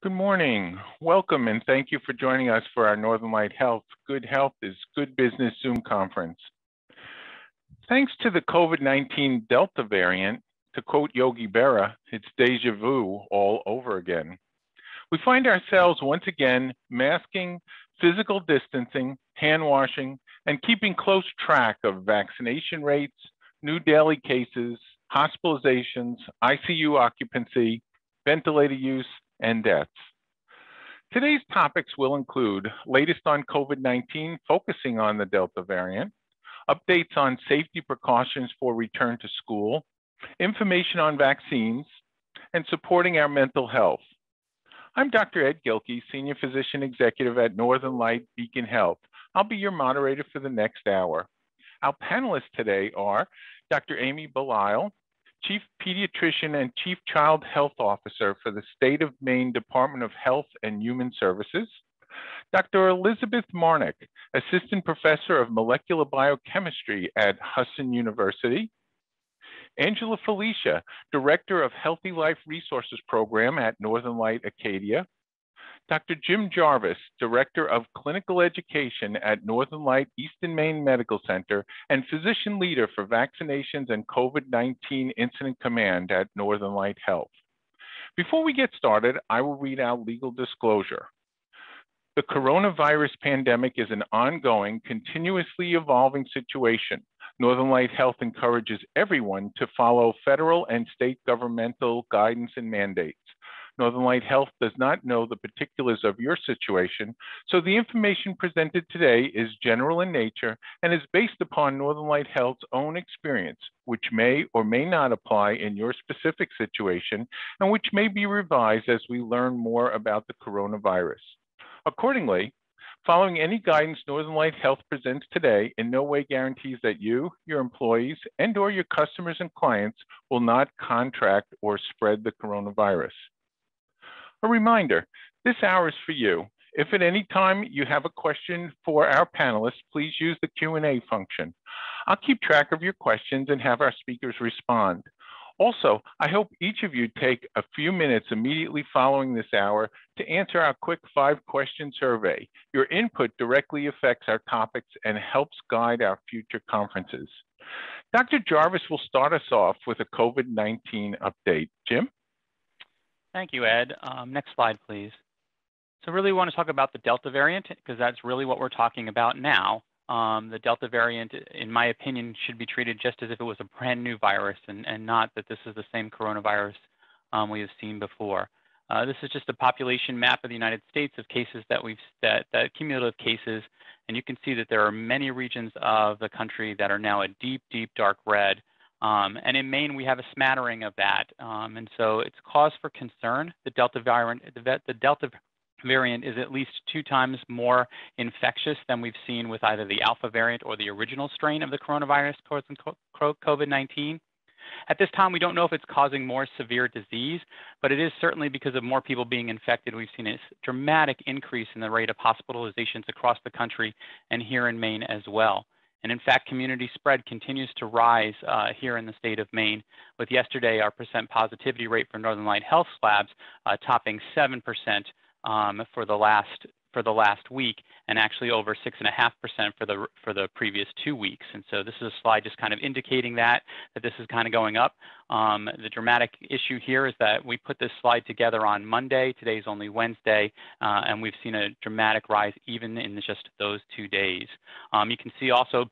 Good morning. Welcome and thank you for joining us for our Northern Light Health Good Health is Good Business Zoom conference. Thanks to the COVID-19 Delta variant, to quote Yogi Berra, it's deja vu all over again. We find ourselves once again masking, physical distancing, hand washing, and keeping close track of vaccination rates, new daily cases, hospitalizations, ICU occupancy, ventilator use, and deaths. Today's topics will include latest on COVID-19 focusing on the Delta variant, updates on safety precautions for return to school, information on vaccines, and supporting our mental health. I'm Dr. Ed Gilkey, Senior Physician Executive at Northern Light Beacon Health. I'll be your moderator for the next hour. Our panelists today are Dr. Amy Belisle, Chief Pediatrician and Chief Child Health Officer for the State of Maine Department of Health and Human Services, Dr. Elizabeth Marnick, Assistant Professor of Molecular Biochemistry at Husson University, Angela Felicia, Director of Healthy Life Resources Program at Northern Light Acadia, Dr. Jim Jarvis, Director of Clinical Education at Northern Light Eastern Maine Medical Center and Physician Leader for Vaccinations and COVID-19 Incident Command at Northern Light Health. Before we get started, I will read out legal disclosure. The coronavirus pandemic is an ongoing, continuously evolving situation. Northern Light Health encourages everyone to follow federal and state governmental guidance and mandates. Northern Light Health does not know the particulars of your situation, so the information presented today is general in nature and is based upon Northern Light Health's own experience, which may or may not apply in your specific situation and which may be revised as we learn more about the coronavirus. Accordingly, Following any guidance Northern Light Health presents today in no way guarantees that you, your employees, and or your customers and clients will not contract or spread the coronavirus. A reminder, this hour is for you. If at any time you have a question for our panelists, please use the Q&A function. I'll keep track of your questions and have our speakers respond. Also, I hope each of you take a few minutes immediately following this hour to answer our quick five question survey. Your input directly affects our topics and helps guide our future conferences. Dr. Jarvis will start us off with a COVID-19 update. Jim? Thank you, Ed. Um, next slide, please. So really want to talk about the Delta variant because that's really what we're talking about now. Um, the Delta variant, in my opinion, should be treated just as if it was a brand new virus and, and not that this is the same coronavirus um, we have seen before. Uh, this is just a population map of the United States of cases that we've, that, that cumulative cases, and you can see that there are many regions of the country that are now a deep, deep dark red. Um, and in Maine, we have a smattering of that. Um, and so it's cause for concern. The Delta variant, the, the Delta variant is at least two times more infectious than we've seen with either the Alpha variant or the original strain of the coronavirus causing COVID-19. At this time, we don't know if it's causing more severe disease, but it is certainly because of more people being infected. We've seen a dramatic increase in the rate of hospitalizations across the country and here in Maine as well. And in fact, community spread continues to rise uh, here in the state of Maine, with yesterday our percent positivity rate for Northern Light Health Labs uh, topping 7% um, for the last for the last week, and actually over six and a half percent for the for the previous two weeks. And so this is a slide just kind of indicating that that this is kind of going up. Um, the dramatic issue here is that we put this slide together on Monday. Today's only Wednesday, uh, and we've seen a dramatic rise even in just those two days. Um, you can see also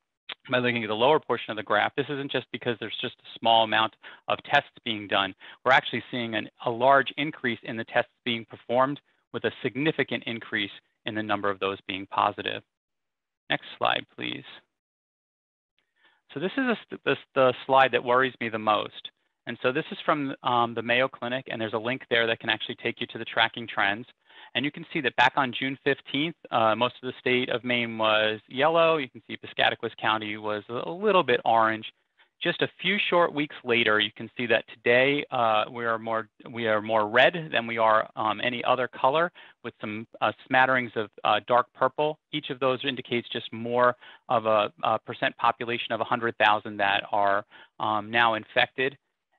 by looking at the lower portion of the graph, this isn't just because there's just a small amount of tests being done. We're actually seeing an, a large increase in the tests being performed with a significant increase in the number of those being positive. Next slide, please. So this is a, the slide that worries me the most. And so this is from um, the Mayo Clinic, and there's a link there that can actually take you to the tracking trends. And you can see that back on June 15th, uh, most of the state of Maine was yellow. You can see Piscataquis County was a little bit orange. Just a few short weeks later, you can see that today uh, we are more we are more red than we are um, any other color, with some uh, smatterings of uh, dark purple. Each of those indicates just more of a, a percent population of 100,000 that are um, now infected.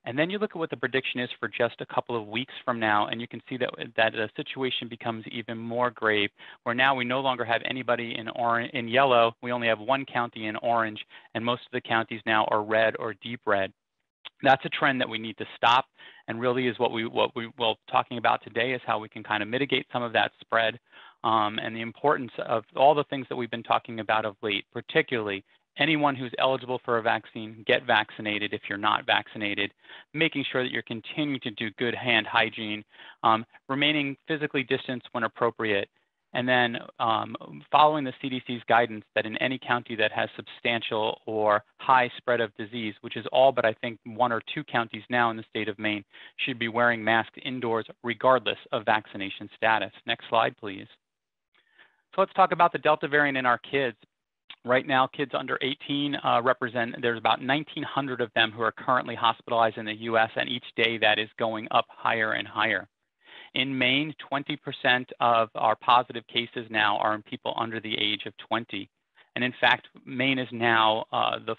And then you look at what the prediction is for just a couple of weeks from now, and you can see that, that the situation becomes even more grave, where now we no longer have anybody in, orange, in yellow, we only have one county in orange, and most of the counties now are red or deep red. That's a trend that we need to stop, and really is what we what we will talking about today is how we can kind of mitigate some of that spread, um, and the importance of all the things that we've been talking about of late, particularly anyone who's eligible for a vaccine, get vaccinated if you're not vaccinated, making sure that you're continuing to do good hand hygiene, um, remaining physically distanced when appropriate, and then um, following the CDC's guidance that in any county that has substantial or high spread of disease, which is all but I think one or two counties now in the state of Maine, should be wearing masks indoors regardless of vaccination status. Next slide, please. So let's talk about the Delta variant in our kids. Right now, kids under 18 uh, represent, there's about 1,900 of them who are currently hospitalized in the US, and each day that is going up higher and higher. In Maine, 20% of our positive cases now are in people under the age of 20. And in fact, Maine is now uh, the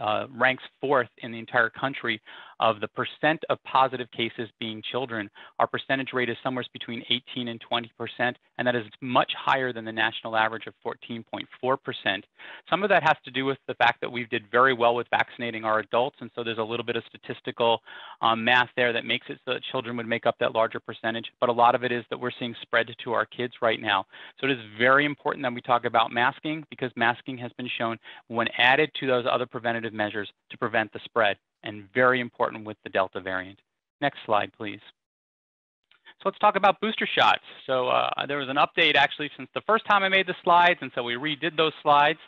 uh, ranks fourth in the entire country of the percent of positive cases being children. Our percentage rate is somewhere between 18 and 20 percent, and that is much higher than the national average of 14.4 percent. Some of that has to do with the fact that we did very well with vaccinating our adults, and so there's a little bit of statistical um, math there that makes it so that children would make up that larger percentage. But a lot of it is that we're seeing spread to our kids right now. So it is very important that we talk about masking because masking has been shown when added to those other preventative measures to prevent the spread, and very important with the Delta variant. Next slide, please. So let's talk about booster shots. So uh, there was an update actually since the first time I made the slides, and so we redid those slides.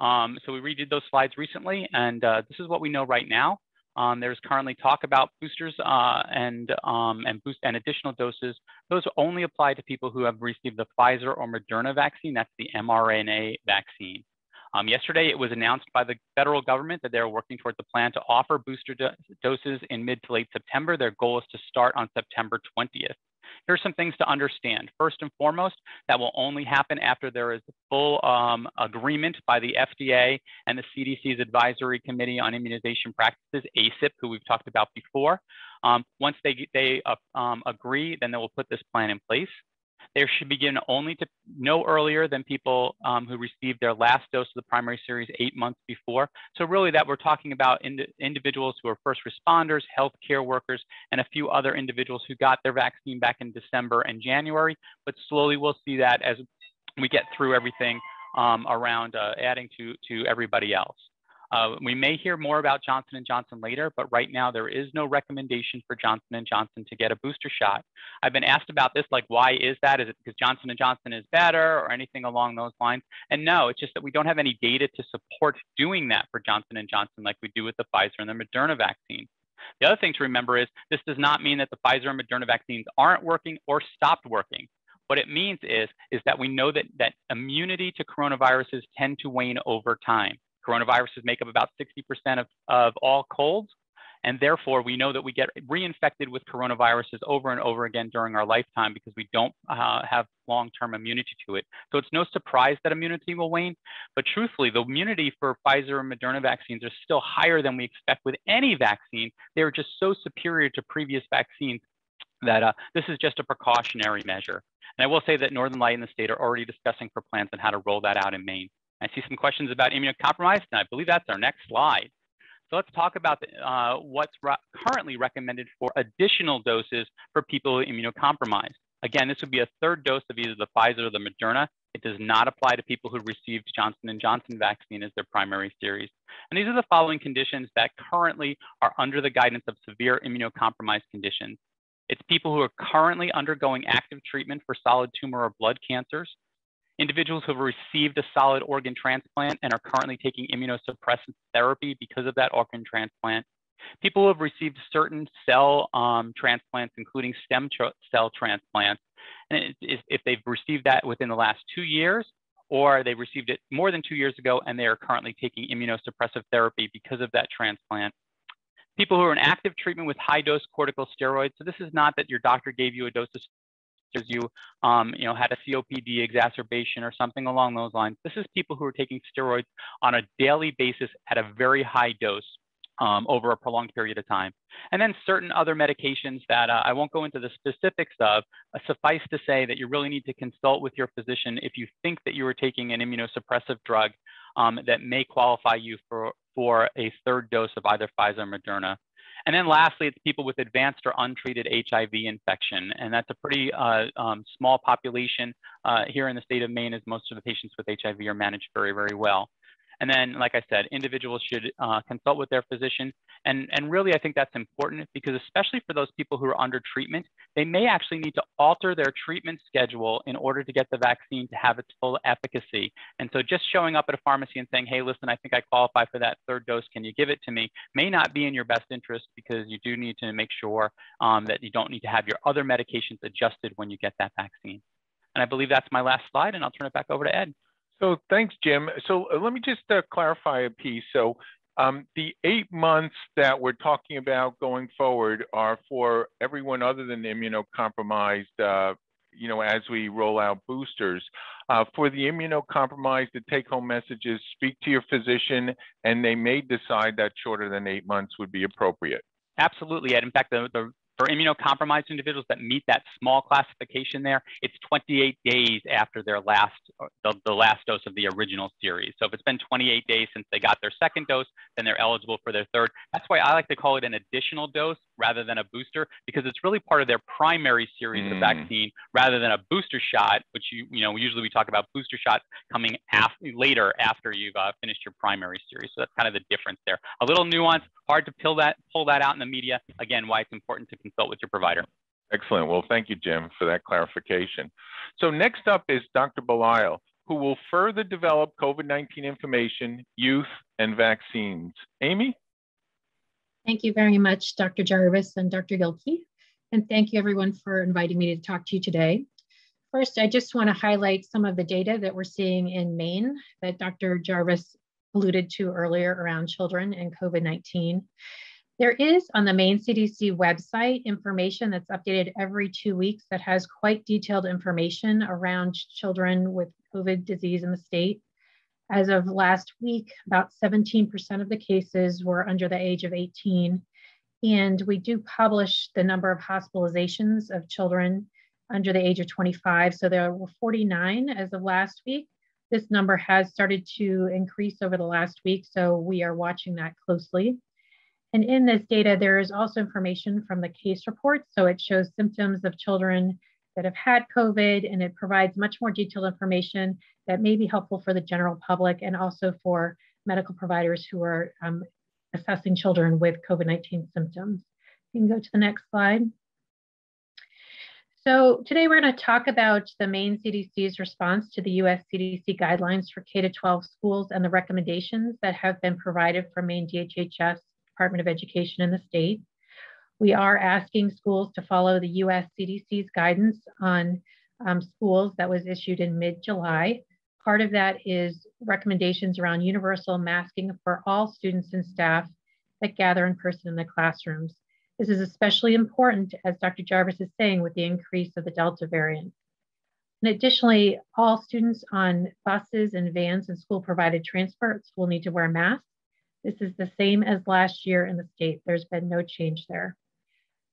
Um, so we redid those slides recently, and uh, this is what we know right now. Um, there's currently talk about boosters uh, and um, and boost and additional doses. Those only apply to people who have received the Pfizer or Moderna vaccine. That's the mRNA vaccine. Um, yesterday, it was announced by the federal government that they're working towards a plan to offer booster do doses in mid to late September. Their goal is to start on September 20th. Here's some things to understand. First and foremost, that will only happen after there is full um, agreement by the FDA and the CDC's Advisory Committee on Immunization Practices, ACIP, who we've talked about before. Um, once they, they uh, um, agree, then they will put this plan in place. They should begin only to no earlier than people um, who received their last dose of the primary series eight months before. So really that we're talking about ind individuals who are first responders, healthcare workers, and a few other individuals who got their vaccine back in December and January. But slowly we'll see that as we get through everything um, around uh, adding to, to everybody else. Uh, we may hear more about Johnson & Johnson later, but right now there is no recommendation for Johnson & Johnson to get a booster shot. I've been asked about this, like why is that? Is it because Johnson & Johnson is better or anything along those lines? And no, it's just that we don't have any data to support doing that for Johnson & Johnson like we do with the Pfizer and the Moderna vaccine. The other thing to remember is this does not mean that the Pfizer and Moderna vaccines aren't working or stopped working. What it means is, is that we know that, that immunity to coronaviruses tend to wane over time. Coronaviruses make up about 60% of, of all colds. And therefore, we know that we get reinfected with coronaviruses over and over again during our lifetime because we don't uh, have long-term immunity to it. So it's no surprise that immunity will wane. But truthfully, the immunity for Pfizer and Moderna vaccines are still higher than we expect with any vaccine. They're just so superior to previous vaccines that uh, this is just a precautionary measure. And I will say that Northern Light and the state are already discussing for plans on how to roll that out in Maine. I see some questions about immunocompromised, and I believe that's our next slide. So let's talk about the, uh, what's currently recommended for additional doses for people with immunocompromised. Again, this would be a third dose of either the Pfizer or the Moderna. It does not apply to people who received Johnson & Johnson vaccine as their primary series. And these are the following conditions that currently are under the guidance of severe immunocompromised conditions. It's people who are currently undergoing active treatment for solid tumor or blood cancers, individuals who have received a solid organ transplant and are currently taking immunosuppressant therapy because of that organ transplant, people who have received certain cell um, transplants, including stem cell transplants, and if they've received that within the last two years, or they received it more than two years ago and they are currently taking immunosuppressive therapy because of that transplant. People who are in active treatment with high dose corticosteroids. So this is not that your doctor gave you a dose of you, um, you know, had a COPD exacerbation or something along those lines. This is people who are taking steroids on a daily basis at a very high dose. um, over a prolonged period of time. And then certain other medications that uh, I won't go into the specifics of, uh, suffice to say that you really need to consult with your physician if you think that you are taking an immunosuppressive drug um, that may qualify you for, for a third dose of either Pfizer or Moderna. And then lastly, it's people with advanced or untreated HIV infection. And that's a pretty uh, um, small population uh, here in the state of Maine as most of the patients with HIV are managed very, very well. And then, like I said, individuals should uh, consult with their physician. And, and really, I think that's important because especially for those people who are under treatment, they may actually need to alter their treatment schedule in order to get the vaccine to have its full efficacy. And so just showing up at a pharmacy and saying, hey, listen, I think I qualify for that third dose, can you give it to me, may not be in your best interest because you do need to make sure um, that you don't need to have your other medications adjusted when you get that vaccine. And I believe that's my last slide, and I'll turn it back over to Ed. So thanks, Jim. So uh, let me just uh, clarify a piece. So um, the eight months that we're talking about going forward are for everyone other than immunocompromised, uh, you know, as we roll out boosters. Uh, for the immunocompromised, the take-home messages, speak to your physician, and they may decide that shorter than eight months would be appropriate. Absolutely, Ed. In fact, the, the for immunocompromised individuals that meet that small classification there, it's 28 days after their last, the, the, last dose of the original series. So if it's been 28 days since they got their second dose, then they're eligible for their third. That's why I like to call it an additional dose rather than a booster, because it's really part of their primary series mm. of vaccine rather than a booster shot, which you, you know, usually we talk about booster shots coming after, later after you've uh, finished your primary series. So that's kind of the difference there. A little nuance, hard to pull that, pull that out in the media. Again, why it's important to consult with your provider. Excellent. Well, thank you, Jim, for that clarification. So next up is Dr. Belisle, who will further develop COVID-19 information, youth, and vaccines. Amy? Thank you very much, Dr. Jarvis and Dr. Gilkey. And thank you everyone for inviting me to talk to you today. First, I just want to highlight some of the data that we're seeing in Maine that Dr. Jarvis alluded to earlier around children and COVID-19. There is on the Maine CDC website information that's updated every two weeks that has quite detailed information around children with COVID disease in the state. As of last week, about 17% of the cases were under the age of 18. And we do publish the number of hospitalizations of children under the age of 25. So there were 49 as of last week. This number has started to increase over the last week, so we are watching that closely. And in this data, there is also information from the case reports. So it shows symptoms of children that have had COVID, and it provides much more detailed information that may be helpful for the general public and also for medical providers who are um, assessing children with COVID-19 symptoms. You can go to the next slide. So today we're going to talk about the Maine CDC's response to the US CDC guidelines for K-12 schools and the recommendations that have been provided from Maine DHHS Department of Education in the state. We are asking schools to follow the US CDC's guidance on um, schools that was issued in mid-July. Part of that is recommendations around universal masking for all students and staff that gather in person in the classrooms. This is especially important, as Dr. Jarvis is saying, with the increase of the Delta variant. And additionally, all students on buses and vans and school provided transports will need to wear masks. This is the same as last year in the state. There's been no change there.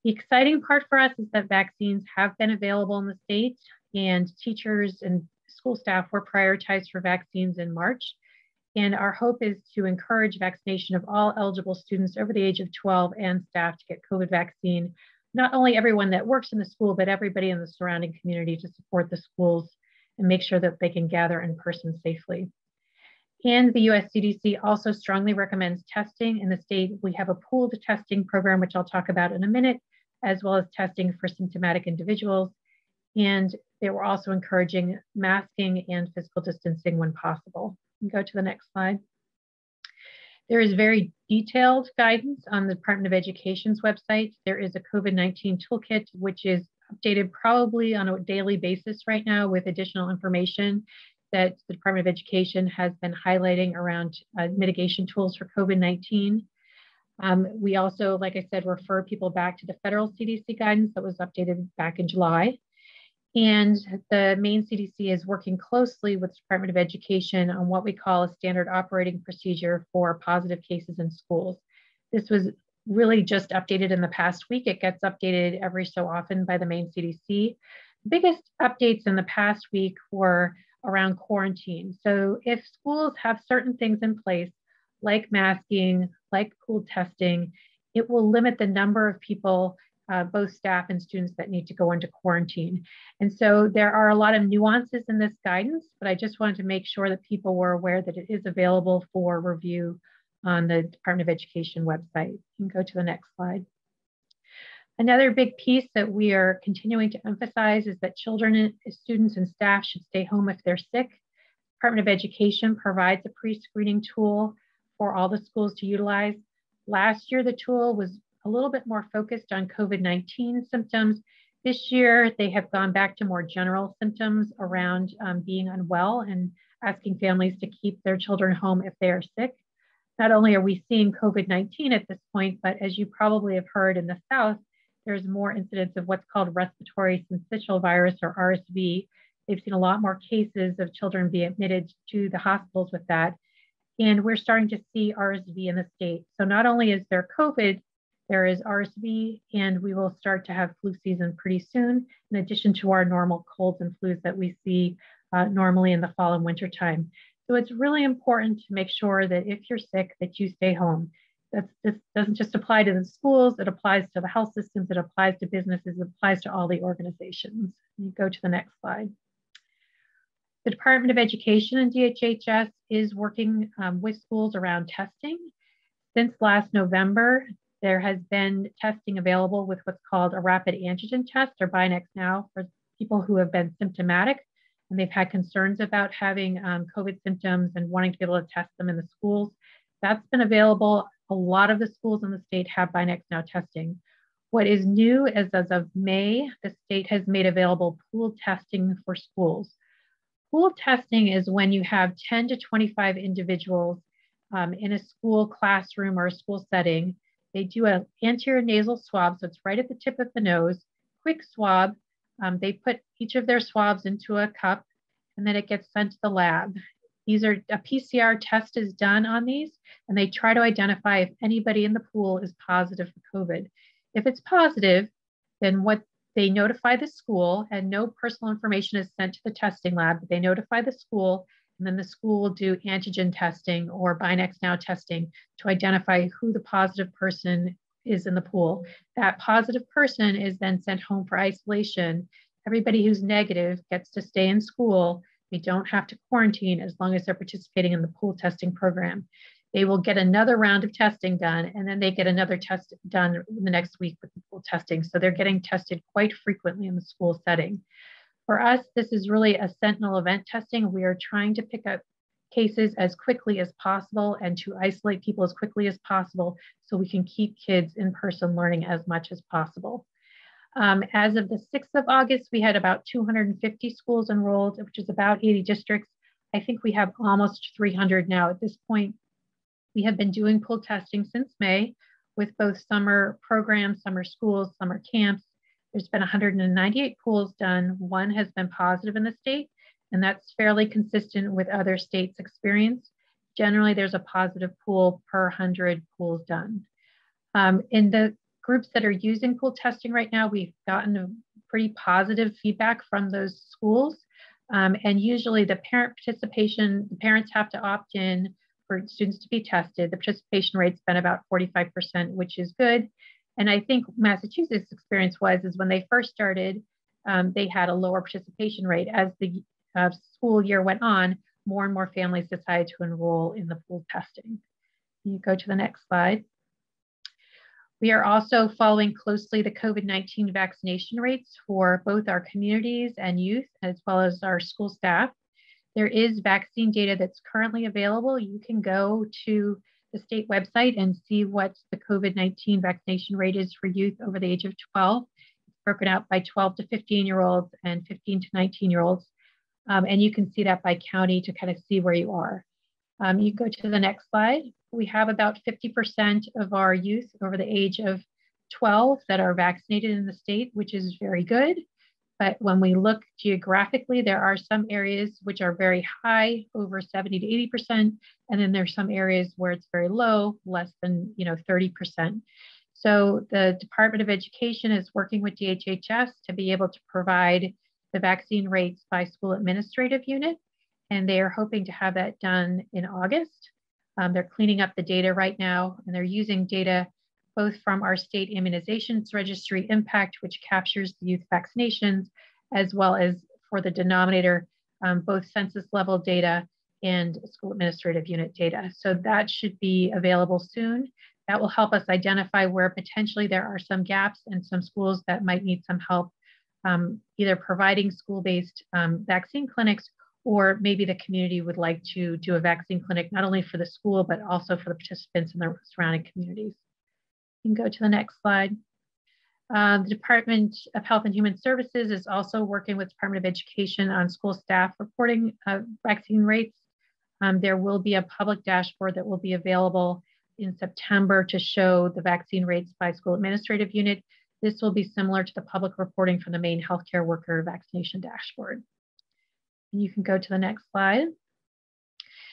The exciting part for us is that vaccines have been available in the state and teachers and school staff were prioritized for vaccines in March. And our hope is to encourage vaccination of all eligible students over the age of 12 and staff to get COVID vaccine, not only everyone that works in the school, but everybody in the surrounding community to support the schools and make sure that they can gather in person safely. And the US CDC also strongly recommends testing. In the state, we have a pooled testing program, which I'll talk about in a minute, as well as testing for symptomatic individuals. And they were also encouraging masking and physical distancing when possible. Go to the next slide. There is very detailed guidance on the Department of Education's website. There is a COVID-19 toolkit, which is updated probably on a daily basis right now with additional information that the Department of Education has been highlighting around uh, mitigation tools for COVID-19. Um, we also, like I said, refer people back to the federal CDC guidance that was updated back in July. And the Maine CDC is working closely with the Department of Education on what we call a standard operating procedure for positive cases in schools. This was really just updated in the past week. It gets updated every so often by the Maine CDC. Biggest updates in the past week were around quarantine. So if schools have certain things in place, like masking, like pool testing, it will limit the number of people, uh, both staff and students that need to go into quarantine. And so there are a lot of nuances in this guidance, but I just wanted to make sure that people were aware that it is available for review on the Department of Education website. You can go to the next slide. Another big piece that we are continuing to emphasize is that children, students, and staff should stay home if they're sick. Department of Education provides a pre-screening tool for all the schools to utilize. Last year, the tool was a little bit more focused on COVID-19 symptoms. This year, they have gone back to more general symptoms around um, being unwell and asking families to keep their children home if they are sick. Not only are we seeing COVID 19 at this point, but as you probably have heard in the South, there's more incidents of what's called respiratory syncytial virus or RSV. They've seen a lot more cases of children be admitted to the hospitals with that. And we're starting to see RSV in the state. So not only is there COVID, there is RSV, and we will start to have flu season pretty soon, in addition to our normal colds and flus that we see uh, normally in the fall and winter time. So it's really important to make sure that if you're sick, that you stay home. That's, this doesn't just apply to the schools, it applies to the health systems, it applies to businesses, it applies to all the organizations. You go to the next slide. The Department of Education and DHHS is working um, with schools around testing. Since last November, there has been testing available with what's called a rapid antigen test or BinaxNOW for people who have been symptomatic and they've had concerns about having um, COVID symptoms and wanting to be able to test them in the schools. That's been available. A lot of the schools in the state have by BinaxNOW testing. What is new is as of May, the state has made available pool testing for schools. Pool testing is when you have 10 to 25 individuals um, in a school classroom or a school setting. They do an anterior nasal swab, so it's right at the tip of the nose, quick swab, um, they put each of their swabs into a cup and then it gets sent to the lab. These are a PCR test is done on these and they try to identify if anybody in the pool is positive for COVID. If it's positive, then what they notify the school and no personal information is sent to the testing lab, but they notify the school and then the school will do antigen testing or BinaxNOW testing to identify who the positive person is in the pool. That positive person is then sent home for isolation. Everybody who's negative gets to stay in school. They don't have to quarantine as long as they're participating in the pool testing program. They will get another round of testing done, and then they get another test done the next week with the pool testing. So they're getting tested quite frequently in the school setting. For us, this is really a sentinel event testing. We are trying to pick up cases as quickly as possible and to isolate people as quickly as possible so we can keep kids in person learning as much as possible. Um, as of the 6th of August, we had about 250 schools enrolled, which is about 80 districts. I think we have almost 300 now at this point. We have been doing pool testing since May with both summer programs, summer schools, summer camps. There's been 198 pools done. One has been positive in the state, and that's fairly consistent with other states' experience. Generally, there's a positive pool per 100 pools done. Um, in the groups that are using pool testing right now, we've gotten pretty positive feedback from those schools. Um, and usually the parent participation, the parents have to opt in for students to be tested. The participation rate's been about 45%, which is good. And I think Massachusetts' experience was is when they first started, um, they had a lower participation rate. As the uh, school year went on, more and more families decided to enroll in the pool testing. You go to the next slide. We are also following closely the COVID-19 vaccination rates for both our communities and youth, as well as our school staff. There is vaccine data that's currently available. You can go to the state website and see what the COVID-19 vaccination rate is for youth over the age of 12. It's broken out by 12 to 15 year olds and 15 to 19 year olds. Um, and you can see that by county to kind of see where you are. Um, you go to the next slide. We have about 50% of our youth over the age of 12 that are vaccinated in the state, which is very good. But when we look geographically, there are some areas which are very high, over 70 to 80%, and then there's some areas where it's very low, less than you know 30%. So the Department of Education is working with DHHS to be able to provide the vaccine rates by school administrative unit, and they are hoping to have that done in August. Um, they're cleaning up the data right now, and they're using data both from our state immunizations registry ImmPact, which captures the youth vaccinations, as well as for the denominator, um, both census level data and school administrative unit data. So that should be available soon. That will help us identify where potentially there are some gaps and some schools that might need some help, um, either providing school-based um, vaccine clinics or maybe the community would like to do a vaccine clinic, not only for the school, but also for the participants in the surrounding communities. You can go to the next slide. Uh, the Department of Health and Human Services is also working with Department of Education on school staff reporting uh, vaccine rates. Um, there will be a public dashboard that will be available in September to show the vaccine rates by school administrative unit. This will be similar to the public reporting from the Maine healthcare worker vaccination dashboard. And you can go to the next slide.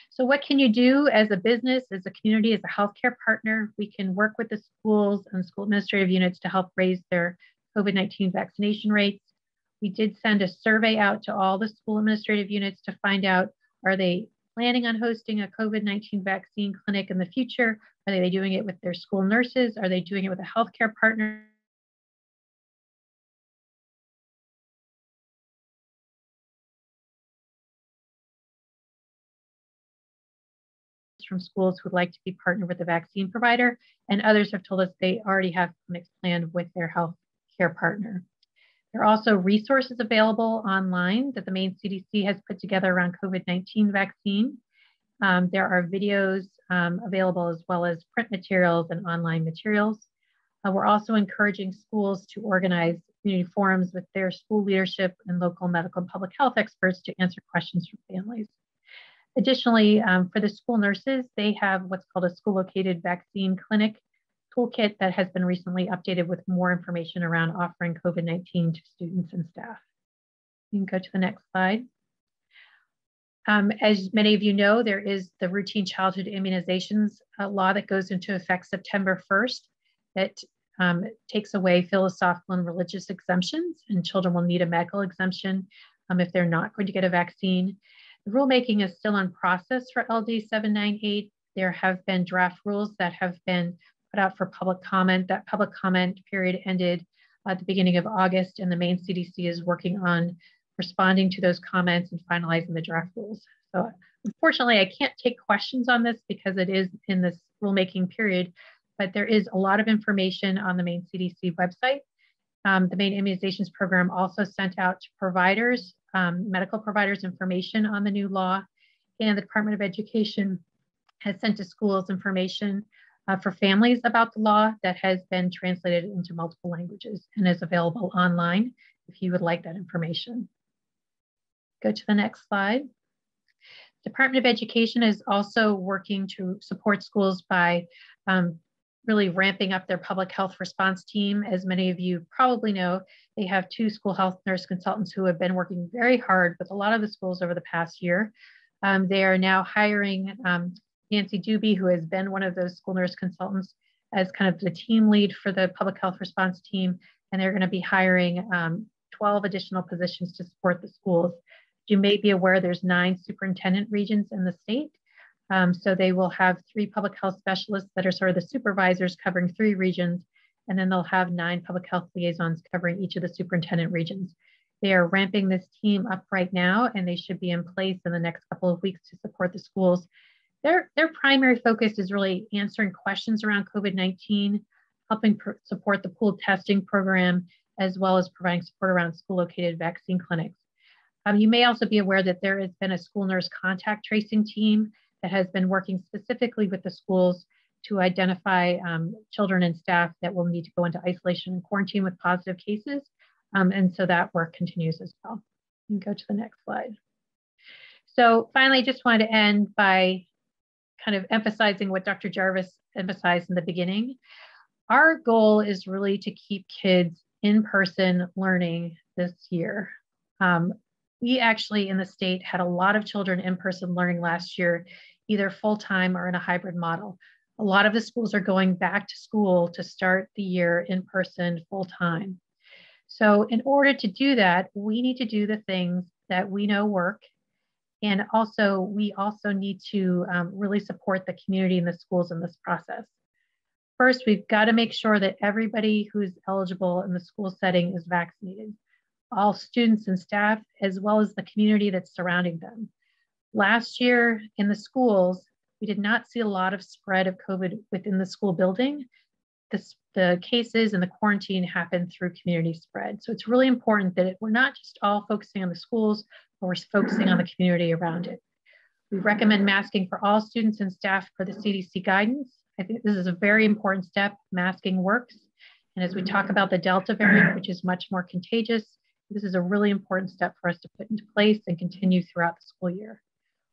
So what can you do as a business, as a community, as a healthcare partner? We can work with the schools and school administrative units to help raise their COVID-19 vaccination rates. We did send a survey out to all the school administrative units to find out, are they planning on hosting a COVID-19 vaccine clinic in the future? Are they doing it with their school nurses? Are they doing it with a healthcare partner? From schools who would like to be partnered with a vaccine provider, and others have told us they already have clinics planned with their health care partner. There are also resources available online that the Maine CDC has put together around COVID-19 vaccine. Um, there are videos um, available as well as print materials and online materials. Uh, we're also encouraging schools to organize community forums with their school leadership and local medical and public health experts to answer questions from families. Additionally, um, for the school nurses, they have what's called a school located vaccine clinic toolkit that has been recently updated with more information around offering COVID 19 to students and staff. You can go to the next slide. Um, as many of you know, there is the routine childhood immunizations uh, law that goes into effect September 1st that um, takes away philosophical and religious exemptions, and children will need a medical exemption um, if they're not going to get a vaccine. Rulemaking is still in process for LD 798. There have been draft rules that have been put out for public comment. That public comment period ended at the beginning of August, and the Maine CDC is working on responding to those comments and finalizing the draft rules. So unfortunately, I can't take questions on this because it is in this rulemaking period, but there is a lot of information on the Maine CDC website. Um, the Maine immunizations program also sent out to providers um, medical providers information on the new law, and the Department of Education has sent to schools information uh, for families about the law that has been translated into multiple languages and is available online if you would like that information. Go to the next slide. Department of Education is also working to support schools by um, really ramping up their public health response team. As many of you probably know, they have two school health nurse consultants who have been working very hard with a lot of the schools over the past year. Um, they are now hiring um, Nancy Doobie, who has been one of those school nurse consultants, as kind of the team lead for the public health response team. And they're going to be hiring um, 12 additional positions to support the schools. You may be aware there's nine superintendent regions in the state. Um, so they will have three public health specialists that are sort of the supervisors covering three regions, and then they'll have nine public health liaisons covering each of the superintendent regions. They are ramping this team up right now, and they should be in place in the next couple of weeks to support the schools. Their, their primary focus is really answering questions around COVID-19, helping support the pooled testing program, as well as providing support around school-located vaccine clinics. Um, you may also be aware that there has been a school nurse contact tracing team that has been working specifically with the schools to identify um, children and staff that will need to go into isolation and quarantine with positive cases. Um, and so that work continues as well. You can go to the next slide. So finally, I just wanted to end by kind of emphasizing what Dr. Jarvis emphasized in the beginning. Our goal is really to keep kids in person learning this year. Um, we actually in the state had a lot of children in person learning last year, either full time or in a hybrid model. A lot of the schools are going back to school to start the year in person full time. So, in order to do that, we need to do the things that we know work. And also, we also need to um, really support the community and the schools in this process. First, we've got to make sure that everybody who's eligible in the school setting is vaccinated, all students and staff, as well as the community that's surrounding them. Last year in the schools, we did not see a lot of spread of COVID within the school building. The, the cases and the quarantine happened through community spread. So it's really important that we're not just all focusing on the schools, but we're focusing on the community around it. We recommend masking for all students and staff per the CDC guidance. I think this is a very important step. Masking works. And as we talk about the Delta variant, which is much more contagious, this is a really important step for us to put into place and continue throughout the school year.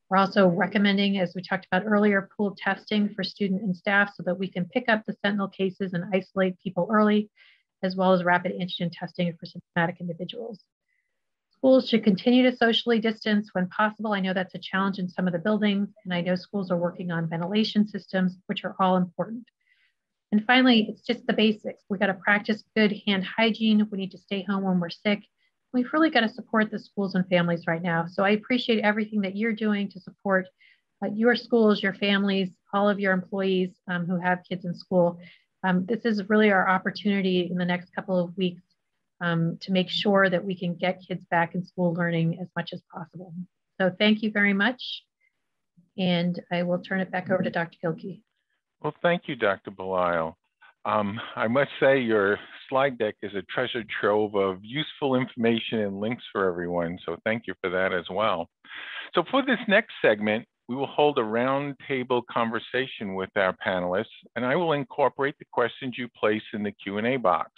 We're also recommending, as we talked about earlier, pool testing for student and staff so that we can pick up the sentinel cases and isolate people early, as well as rapid antigen testing for symptomatic individuals. Schools should continue to socially distance when possible. I know that's a challenge in some of the buildings, and I know schools are working on ventilation systems, which are all important. And finally, it's just the basics. We got to practice good hand hygiene. We need to stay home when we're sick. We've really got to support the schools and families right now. So I appreciate everything that you're doing to support uh, your schools, your families, all of your employees um, who have kids in school. Um, this is really our opportunity in the next couple of weeks um, to make sure that we can get kids back in school learning as much as possible. So thank you very much. And I will turn it back over to Dr. Gilkey. Well, thank you, Dr. Belisle. Um, I must say your slide deck is a treasure trove of useful information and links for everyone. So thank you for that as well. So for this next segment, we will hold a roundtable conversation with our panelists, and I will incorporate the questions you place in the Q&A box.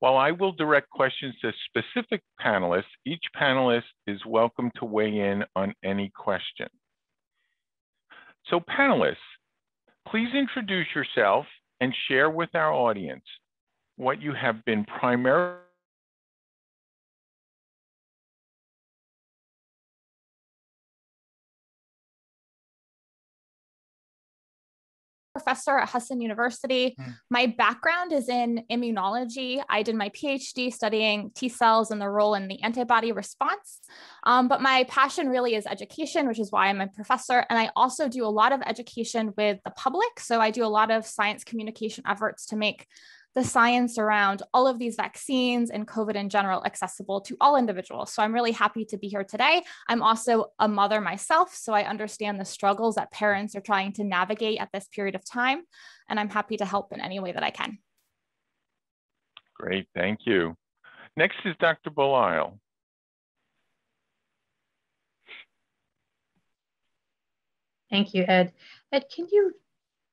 While I will direct questions to specific panelists, each panelist is welcome to weigh in on any question. So panelists, please introduce yourself and share with our audience what you have been primarily professor at Husson University. Mm. My background is in immunology. I did my PhD studying T cells and the role in the antibody response. Um, but my passion really is education, which is why I'm a professor. And I also do a lot of education with the public. So I do a lot of science communication efforts to make the science around all of these vaccines and COVID in general accessible to all individuals. So I'm really happy to be here today. I'm also a mother myself, so I understand the struggles that parents are trying to navigate at this period of time, and I'm happy to help in any way that I can. Great, thank you. Next is Dr. Belisle. Thank you, Ed. Ed, can you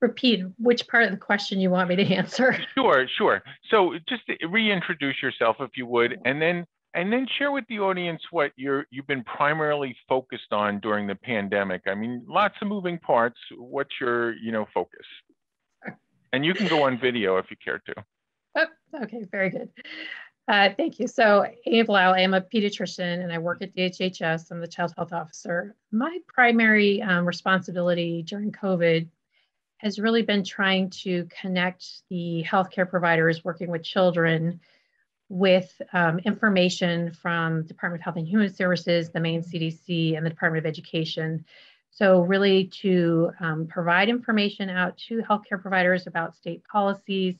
repeat which part of the question you want me to answer? Sure, sure. So just reintroduce yourself if you would, and then and then share with the audience what you're you've been primarily focused on during the pandemic. I mean, lots of moving parts. What's your you know focus? And you can go on video if you care to. Oh, okay, very good. Uh, thank you. So, Amy Belisle, I am a pediatrician and I work at DHHS. I'm the child health officer. My primary um, responsibility during COVID has really been trying to connect the healthcare providers working with children with um, information from the Department of Health and Human Services, the Maine CDC, and the Department of Education. So really to um, provide information out to healthcare providers about state policies,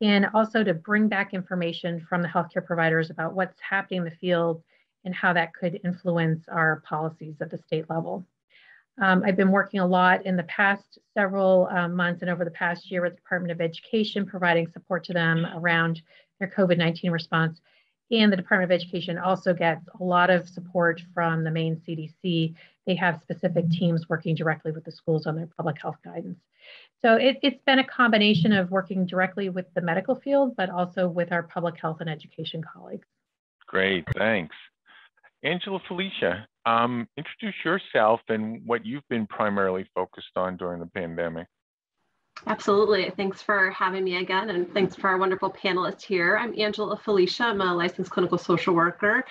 and also to bring back information from the healthcare providers about what's happening in the field and how that could influence our policies at the state level. Um, I've been working a lot in the past several um, months and over the past year with the Department of Education, providing support to them around their COVID-19 response. And the Department of Education also gets a lot of support from the Maine CDC. They have specific teams working directly with the schools on their public health guidance. So it, it's been a combination of working directly with the medical field, but also with our public health and education colleagues. Great, thanks. Angela Felicia, um, introduce yourself and what you've been primarily focused on during the pandemic. Absolutely. Thanks for having me again, and thanks for our wonderful panelists here. I'm Angela Felicia. I'm a licensed clinical social worker.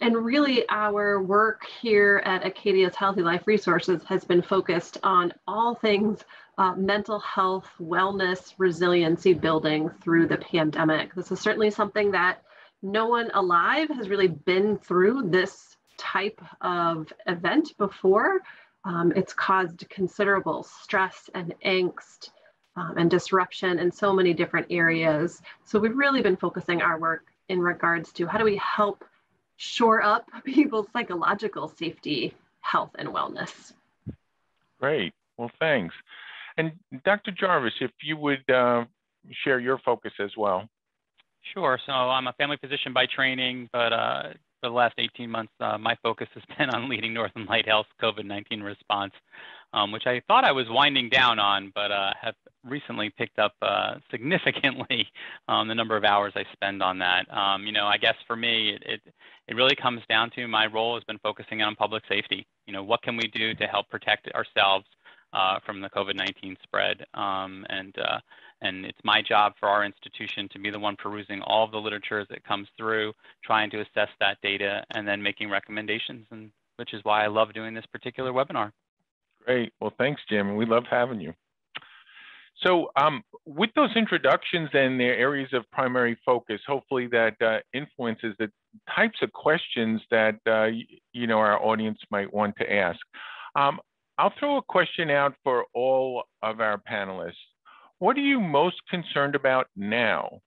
And really, our work here at Acadia's Healthy Life Resources has been focused on all things uh, mental health, wellness, resiliency building through the pandemic. This is certainly something that no one alive has really been through this type of event before. Um, it's caused considerable stress and angst um, and disruption in so many different areas. So we've really been focusing our work in regards to how do we help shore up people's psychological safety, health, and wellness. Great. Well, thanks. And Dr. Jarvis, if you would uh, share your focus as well. Sure. So I'm a family physician by training, but uh, for the last 18 months, uh, my focus has been on leading Northern Light Health COVID-19 response, um, which I thought I was winding down on, but uh, have recently picked up uh, significantly um, the number of hours I spend on that. Um, you know, I guess for me, it, it, it really comes down to my role has been focusing on public safety. You know, what can we do to help protect ourselves uh, from the COVID-19 spread? Um, and uh, and it's my job for our institution to be the one perusing all of the literature as it comes through, trying to assess that data, and then making recommendations. And which is why I love doing this particular webinar. Great. Well, thanks, Jim. We love having you. So um, with those introductions and their areas of primary focus, hopefully that uh, influences the types of questions that uh, you know our audience might want to ask. Um, I'll throw a question out for all of our panelists. What are you most concerned about now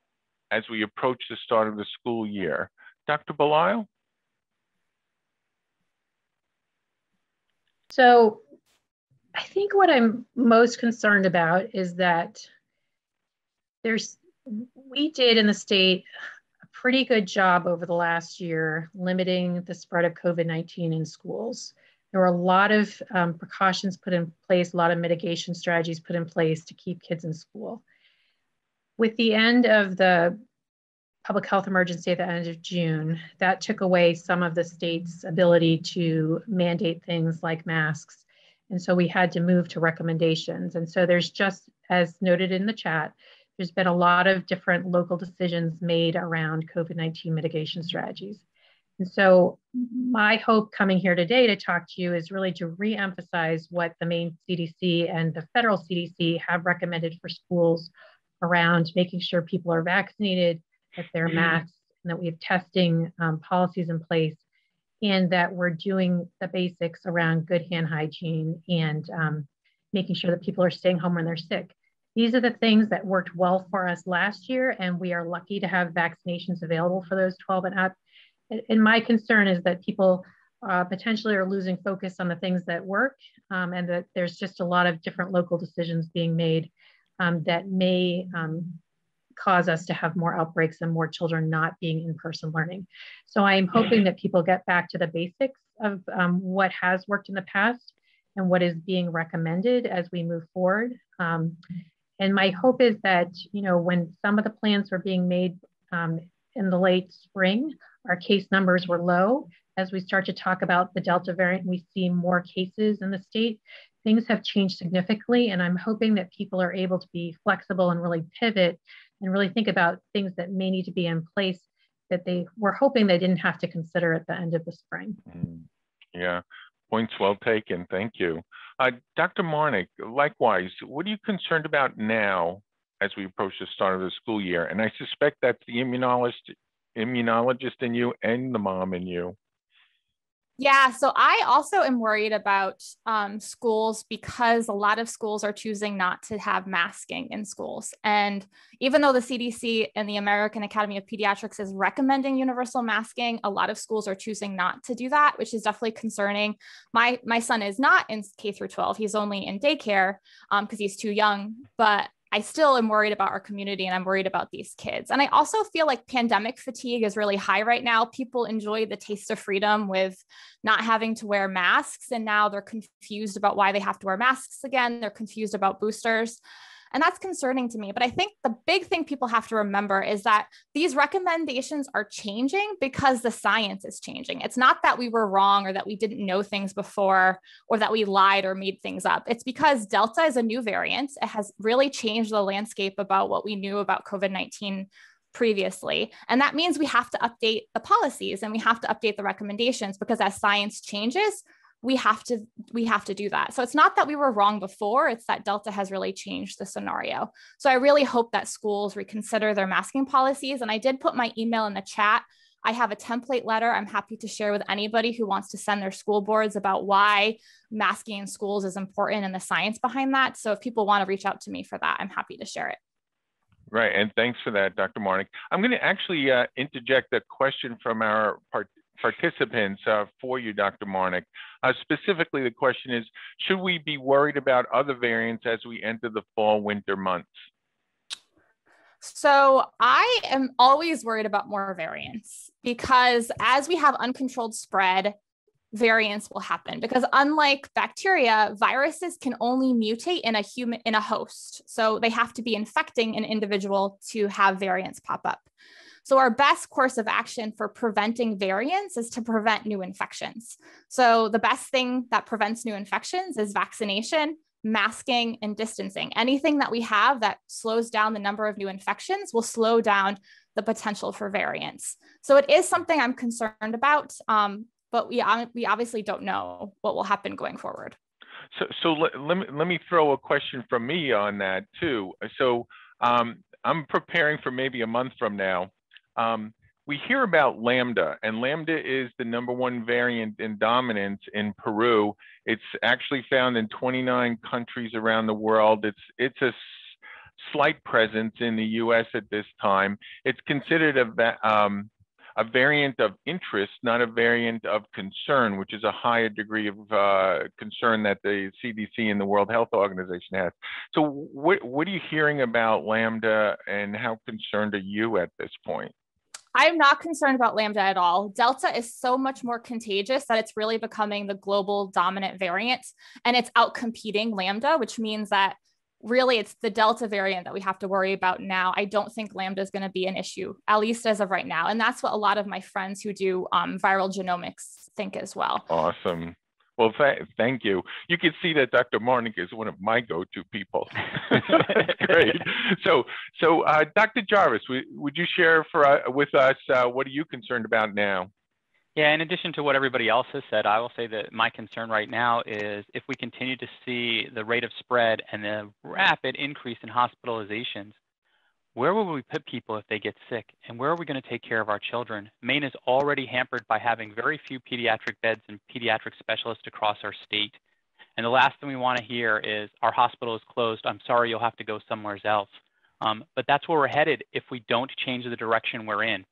as we approach the start of the school year? Dr. Belisle? So I think what I'm most concerned about is that there's, we did in the state a pretty good job over the last year limiting the spread of COVID 19 in schools. There were a lot of um, precautions put in place, a lot of mitigation strategies put in place to keep kids in school. With the end of the public health emergency at the end of June, that took away some of the state's ability to mandate things like masks and so we had to move to recommendations. And so there's just, as noted in the chat, there's been a lot of different local decisions made around COVID 19 mitigation strategies. And so, my hope coming here today to talk to you is really to re-emphasize what the Maine CDC and the federal CDC have recommended for schools around making sure people are vaccinated, that they're mm-hmm. masked, and that we have testing um, policies in place and that we're doing the basics around good hand hygiene and um, making sure that people are staying home when they're sick. These are the things that worked well for us last year, and we are lucky to have vaccinations available for those 12 and up. And my concern is that people uh, potentially are losing focus on the things that work, um, and that there's just a lot of different local decisions being made um, that may um, cause us to have more outbreaks and more children not being in person learning. So I'm hoping that people get back to the basics of um, what has worked in the past and what is being recommended as we move forward. Um, and my hope is that, you know, when some of the plans were being made um, in the late spring, our case numbers were low. As we start to talk about the Delta variant, we see more cases in the state. Things have changed significantly, and I'm hoping that people are able to be flexible and really pivot and really think about things that may need to be in place that they were hoping they didn't have to consider at the end of the spring. Mm, yeah, points well taken. Thank you. Uh, Dr. Marnick, likewise, what are you concerned about now as we approach the start of the school year? And I suspect that's the immunologist, immunologist in you and the mom in you. Yeah, so I also am worried about um, schools because a lot of schools are choosing not to have masking in schools. And even though the CDC and the American Academy of Pediatrics is recommending universal masking, a lot of schools are choosing not to do that, which is definitely concerning. My my son is not in K through 12; he's only in daycare because um, he's too young. But I still am worried about our community and I'm worried about these kids. And I also feel like pandemic fatigue is really high right now. People enjoy the taste of freedom with not having to wear masks. And now they're confused about why they have to wear masks again. They're confused about boosters. And that's concerning to me. But I think the big thing people have to remember is that these recommendations are changing because the science is changing. It's not that we were wrong or that we didn't know things before or that we lied or made things up. It's because Delta is a new variant. It has really changed the landscape about what we knew about COVID 19 previously. And that means we have to update the policies and we have to update the recommendations because as science changes, we have to we have to do that. So it's not that we were wrong before, it's that Delta has really changed the scenario. So I really hope that schools reconsider their masking policies and I did put my email in the chat. I have a template letter I'm happy to share with anybody who wants to send their school boards about why masking in schools is important and the science behind that. So if people want to reach out to me for that, I'm happy to share it. Right, and thanks for that, Dr. Marnick. I'm going to actually uh, interject a question from our part participants uh, for you, Dr. Marnick. Uh, specifically, the question is, should we be worried about other variants as we enter the fall winter months? So I am always worried about more variants because as we have uncontrolled spread, variants will happen because unlike bacteria viruses can only mutate in a human in a host so they have to be infecting an individual to have variants pop up so our best course of action for preventing variants is to prevent new infections so the best thing that prevents new infections is vaccination masking and distancing anything that we have that slows down the number of new infections will slow down the potential for variants. So it is something I'm concerned about. Um, but we, we obviously don't know what will happen going forward. So, so let, let, me, let me throw a question from me on that too. So um, I'm preparing for maybe a month from now. Um, we hear about Lambda, and Lambda is the number one variant in dominance in Peru. It's actually found in 29 countries around the world. It's it's a slight presence in the U.S. at this time. It's considered a um, a variant of interest, not a variant of concern, which is a higher degree of uh, concern that the CDC and the World Health Organization has. So, what, what are you hearing about Lambda and how concerned are you at this point? I'm not concerned about Lambda at all. Delta is so much more contagious that it's really becoming the global dominant variant and it's outcompeting Lambda, which means that really it's the Delta variant that we have to worry about now. I don't think Lambda is going to be an issue, at least as of right now. And that's what a lot of my friends who do um, viral genomics think as well. Awesome. Well, th thank you. You can see that Dr. Marnick is one of my go-to people. Great. So, so uh, Dr. Jarvis, would you share for uh, with us uh, what are you concerned about now? Yeah, in addition to what everybody else has said, I will say that my concern right now is if we continue to see the rate of spread and the rapid increase in hospitalizations, where will we put people if they get sick? And where are we going to take care of our children? Maine is already hampered by having very few pediatric beds and pediatric specialists across our state. And the last thing we want to hear is our hospital is closed. I'm sorry, you'll have to go somewhere else. Um, but that's where we're headed if we don't change the direction we're in.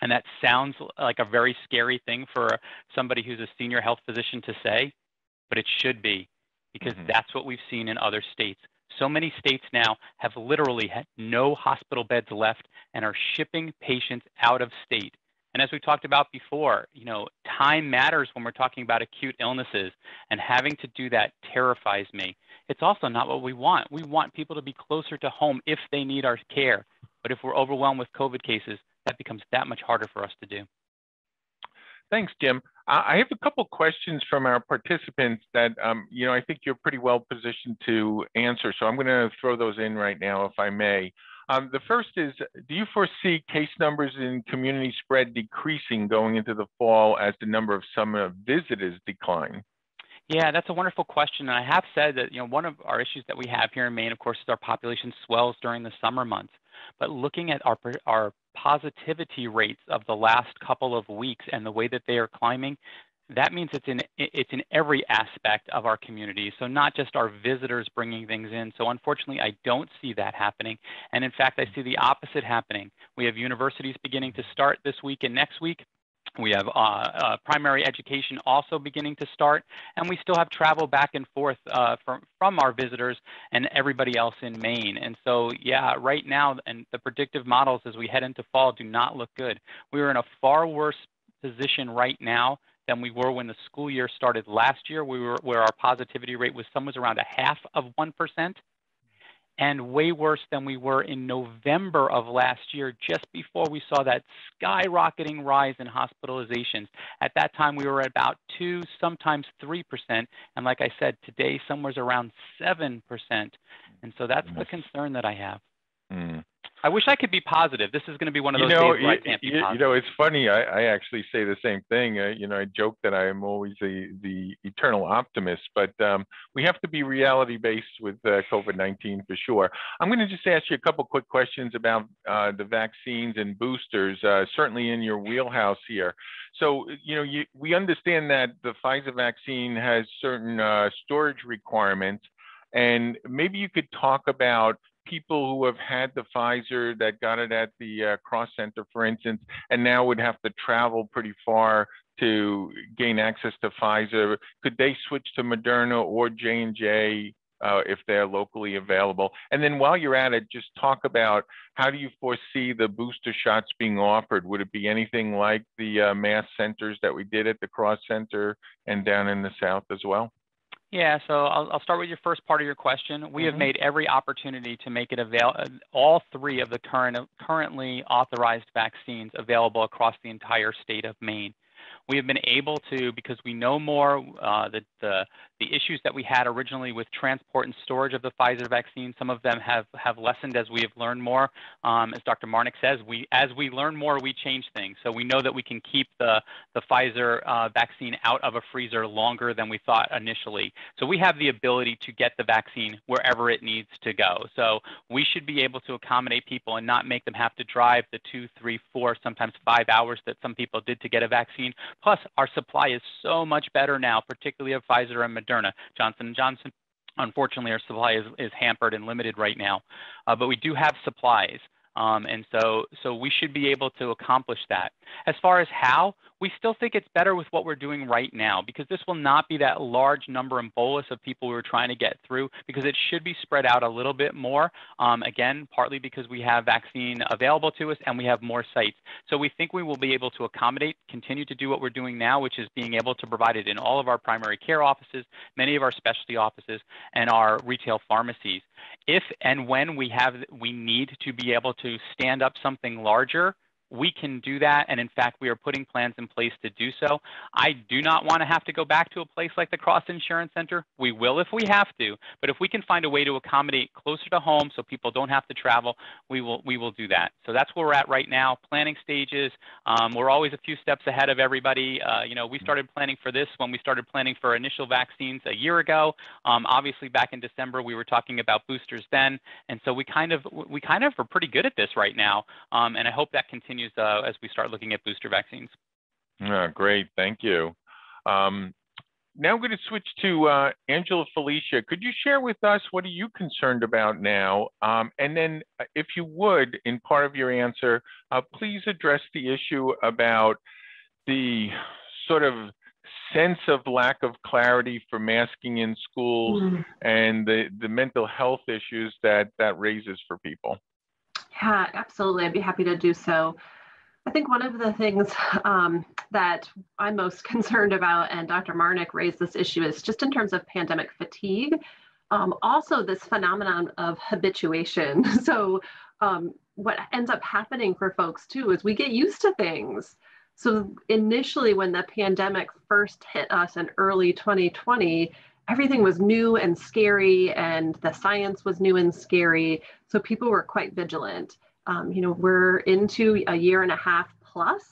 And that sounds like a very scary thing for somebody who's a senior health physician to say, but it should be because mm-hmm. that's what we've seen in other states. So many states now have literally no hospital beds left and are shipping patients out of state. And as we talked about before, you know, time matters when we're talking about acute illnesses, and having to do that terrifies me. It's also not what we want. We want people to be closer to home if they need our care. But if we're overwhelmed with COVID cases, that becomes that much harder for us to do. Thanks, Jim. I have a couple questions from our participants that, um, you know, I think you're pretty well positioned to answer. So I'm going to throw those in right now, if I may. Um, the first is, do you foresee case numbers in community spread decreasing going into the fall as the number of summer visitors decline? Yeah, that's a wonderful question. And I have said that, you know, one of our issues that we have here in Maine, of course, is our population swells during the summer months. But looking at our, our positivity rates of the last couple of weeks and the way that they are climbing, that means it's in it's in every aspect of our community. So not just our visitors bringing things in. So unfortunately, I don't see that happening. And in fact, I see the opposite happening. We have universities beginning to start this week and next week. We have uh, uh, primary education also beginning to start, and we still have travel back and forth uh, from, from our visitors and everybody else in Maine. And so, yeah, right now, and the predictive models as we head into fall do not look good. We are in a far worse position right now than we were when the school year started last year, we were, where our positivity rate was somewhere around a half of 1%. And way worse than we were in November of last year, just before we saw that skyrocketing rise in hospitalizations. At that time, we were at about 2, sometimes 3%. And like I said, today, somewhere's around 7%. And so that's the concern that I have. Mm. I wish I could be positive. This is going to be one of those you know, days where I can't be positive. You know, it's funny. I, I actually say the same thing. Uh, you know, I joke that I am always the the eternal optimist, but um, we have to be reality based with uh, COVID-19 for sure. I'm going to just ask you a couple quick questions about uh, the vaccines and boosters, uh, certainly in your wheelhouse here. So, you know, you, we understand that the Pfizer vaccine has certain uh, storage requirements. And maybe you could talk about people who have had the Pfizer that got it at the uh, Cross Center, for instance, and now would have to travel pretty far to gain access to Pfizer, could they switch to Moderna or J and J uh, if they're locally available? And then while you're at it, just talk about how do you foresee the booster shots being offered? Would it be anything like the uh, mass centers that we did at the Cross Center and down in the South as well? Yeah, so I'll, I'll, start with your first part of your question. We mm-hmm. have made every opportunity to make it avail all three of the current currently authorized vaccines available across the entire state of Maine. We have been able to, because we know more, uh, the, the, the issues that we had originally with transport and storage of the Pfizer vaccine, some of them have, have lessened as we have learned more. Um, as Dr. Marnick says, we, as we learn more, we change things. So we know that we can keep the, the Pfizer uh, vaccine out of a freezer longer than we thought initially. So we have the ability to get the vaccine wherever it needs to go. So we should be able to accommodate people and not make them have to drive the two, three, four, sometimes five hours that some people did to get a vaccine. Plus, our supply is so much better now, particularly of Pfizer and Moderna. Johnson & Johnson, unfortunately, our supply is, is hampered and limited right now. Uh, but we do have supplies. Um, and so, so we should be able to accomplish that. As far as how, we still think it's better with what we're doing right now because this will not be that large number and bolus of people we're trying to get through because it should be spread out a little bit more. Um, again, partly because we have vaccine available to us and we have more sites. So we think we will be able to accommodate, continue to do what we're doing now, which is being able to provide it in all of our primary care offices, many of our specialty offices, and our retail pharmacies. If and when we have, we need to be able to stand up something larger, we can do that. And in fact, we are putting plans in place to do so. I do not want to have to go back to a place like the Cross Insurance Center. We will if we have to, but if we can find a way to accommodate closer to home so people don't have to travel, we will, we will do that. So that's where we're at right now, planning stages. Um, we're always a few steps ahead of everybody. Uh, you know, we started planning for this when we started planning for initial vaccines a year ago. Um, obviously, back in December, we were talking about boosters then. And so we kind of, we kind of are pretty good at this right now. Um, and I hope that continues continues uh, as we start looking at booster vaccines. Oh, great, thank you. Um, now I'm going to switch to uh, Angela Felicia. Could you share with us what are you concerned about now? Um, and then, uh, if you would, in part of your answer, uh, please address the issue about the sort of sense of lack of clarity for masking in schools mm. and the, the mental health issues that that raises for people. Yeah, absolutely. I'd be happy to do so. I think one of the things um, that I'm most concerned about, and Dr. Marnick raised this issue, is just in terms of pandemic fatigue. Um, also, this phenomenon of habituation. So, um, what ends up happening for folks too is we get used to things. So, initially, when the pandemic first hit us in early 2020, everything was new and scary, and the science was new and scary. So, people were quite vigilant um, you know, we're into a year and a half plus.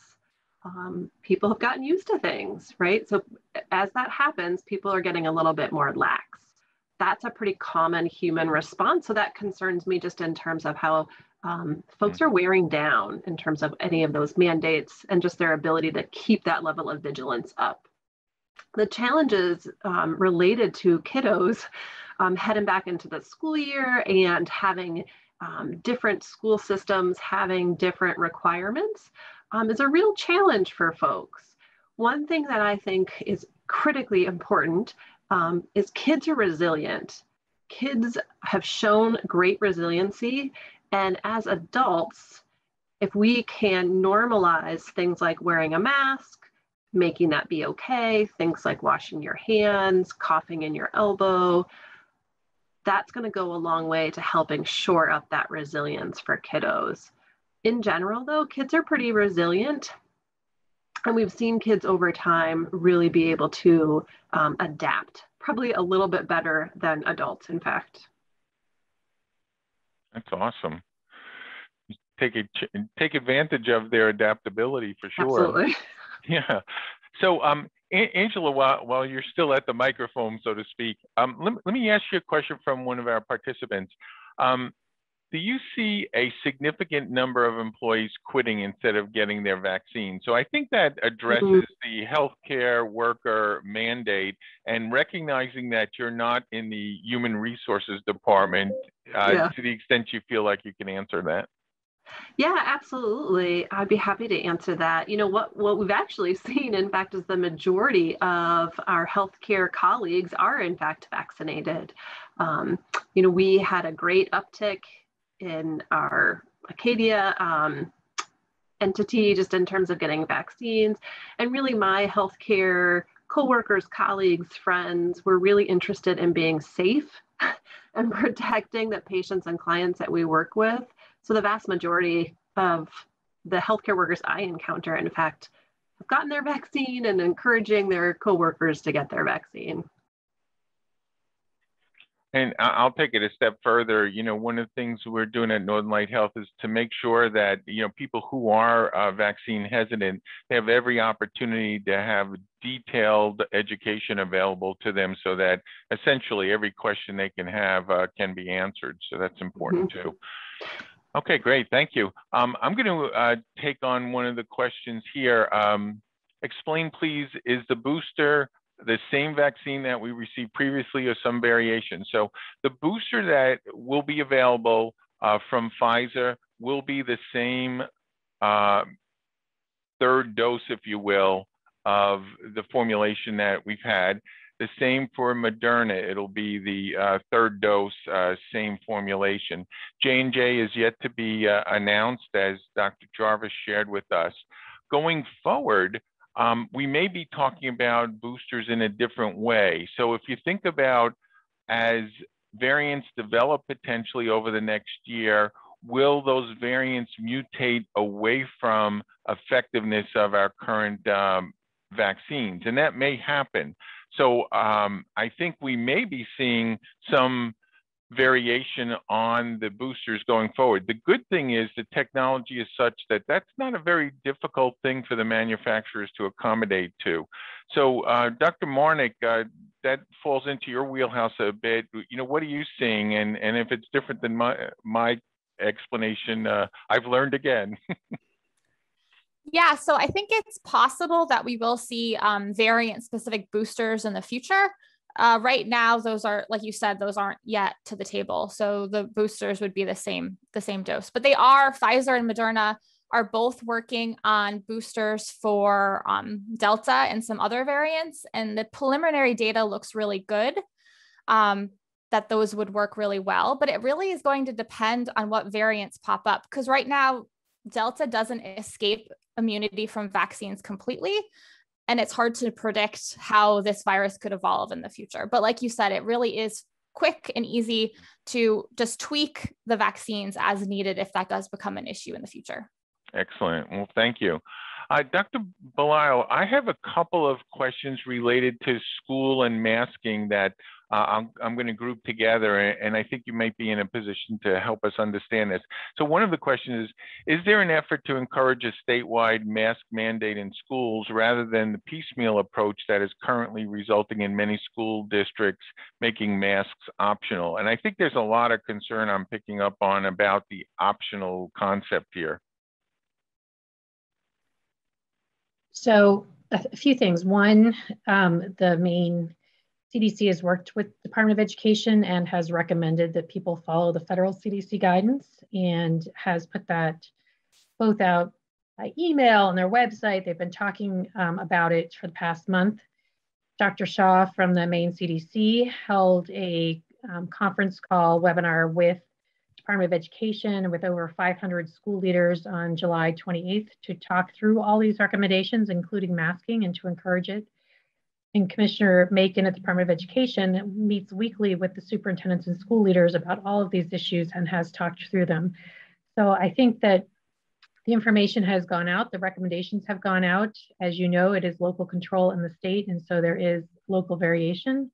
Um, people have gotten used to things, right? So as that happens, people are getting a little bit more lax. That's a pretty common human response. So that concerns me just in terms of how um, folks mm. are wearing down in terms of any of those mandates and just their ability to keep that level of vigilance up. The challenges um, related to kiddos um, heading back into the school year and having um, different school systems having different requirements um, is a real challenge for folks. One thing that I think is critically important um, is kids are resilient. Kids have shown great resiliency, and as adults, if we can normalize things like wearing a mask, making that be okay, things like washing your hands, coughing in your elbow, that's going to go a long way to helping shore up that resilience for kiddos. In general, though, kids are pretty resilient. And we've seen kids over time really be able to um, adapt, probably a little bit better than adults, in fact. That's awesome. Take a, take advantage of their adaptability for sure. Absolutely. Yeah. So, um, Angela, while, while you're still at the microphone, so to speak, um, let, let me ask you a question from one of our participants. Um, do you see a significant number of employees quitting instead of getting their vaccine? So I think that addresses mm -hmm. the healthcare worker mandate and recognizing that you're not in the human resources department uh, yeah. to the extent you feel like you can answer that. Yeah, absolutely. I'd be happy to answer that. You know, what, what we've actually seen, in fact, is the majority of our healthcare colleagues are, in fact, vaccinated. Um, you know, we had a great uptick in our Acadia um, entity just in terms of getting vaccines. And really, my healthcare coworkers, colleagues, friends were really interested in being safe and protecting the patients and clients that we work with. So the vast majority of the healthcare workers I encounter, in fact, have gotten their vaccine and encouraging their coworkers to get their vaccine. And I'll take it a step further. You know, one of the things we're doing at Northern Light Health is to make sure that, you know, people who are uh, vaccine hesitant, they have every opportunity to have detailed education available to them so that essentially every question they can have uh, can be answered. So that's important mm-hmm. too. Okay, great. Thank you. Um, I'm going to uh, take on one of the questions here. Um, explain, please, is the booster the same vaccine that we received previously or some variation? So the booster that will be available uh, from Pfizer will be the same uh, third dose, if you will, of the formulation that we've had. The same for Moderna. It'll be the uh, third dose, uh, same formulation. J&J is yet to be uh, announced, as Dr. Jarvis shared with us. Going forward, um, we may be talking about boosters in a different way. So if you think about as variants develop potentially over the next year, will those variants mutate away from effectiveness of our current um, vaccines? And that may happen. So um, I think we may be seeing some variation on the boosters going forward. The good thing is the technology is such that that's not a very difficult thing for the manufacturers to accommodate to. So uh, Dr. Marnick, uh, that falls into your wheelhouse a bit. You know, what are you seeing? And, and if it's different than my, my explanation, uh, I've learned again. Yeah, so I think it's possible that we will see um, variant specific boosters in the future. Uh, right now, those are, like you said, those aren't yet to the table. So the boosters would be the same, the same dose, but they are Pfizer and Moderna are both working on boosters for um, Delta and some other variants. And the preliminary data looks really good um, that those would work really well, but it really is going to depend on what variants pop up. Because right now, Delta doesn't escape immunity from vaccines completely. And it's hard to predict how this virus could evolve in the future. But like you said, it really is quick and easy to just tweak the vaccines as needed if that does become an issue in the future. Excellent. Well, thank you. Uh, Dr. Belisle, I have a couple of questions related to school and masking that uh, I'm, I'm going to group together, and I think you might be in a position to help us understand this. So one of the questions is, is there an effort to encourage a statewide mask mandate in schools rather than the piecemeal approach that is currently resulting in many school districts making masks optional? And I think there's a lot of concern I'm picking up on about the optional concept here. So a few things. One, um, the Maine CDC has worked with Department of Education and has recommended that people follow the federal CDC guidance and has put that both out by email and their website. They've been talking um, about it for the past month. Dr. Shah from the Maine CDC held a um, conference call webinar with Department of Education with over 500 school leaders on July 28th to talk through all these recommendations, including masking and to encourage it. And Commissioner Makin at the Department of Education meets weekly with the superintendents and school leaders about all of these issues and has talked through them. So I think that the information has gone out, the recommendations have gone out. As you know, it is local control in the state, and so there is local variation.